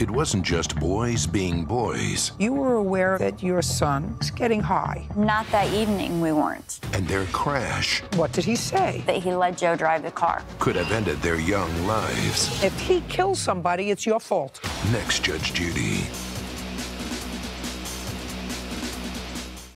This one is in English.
it wasn't just boys being boys, You were aware that your son was getting high. Not that evening, we weren't. and their crash What did he say? That he let Joe drive the car. could have ended their young lives. If he kills somebody, it's your fault. Next, Judge Judy.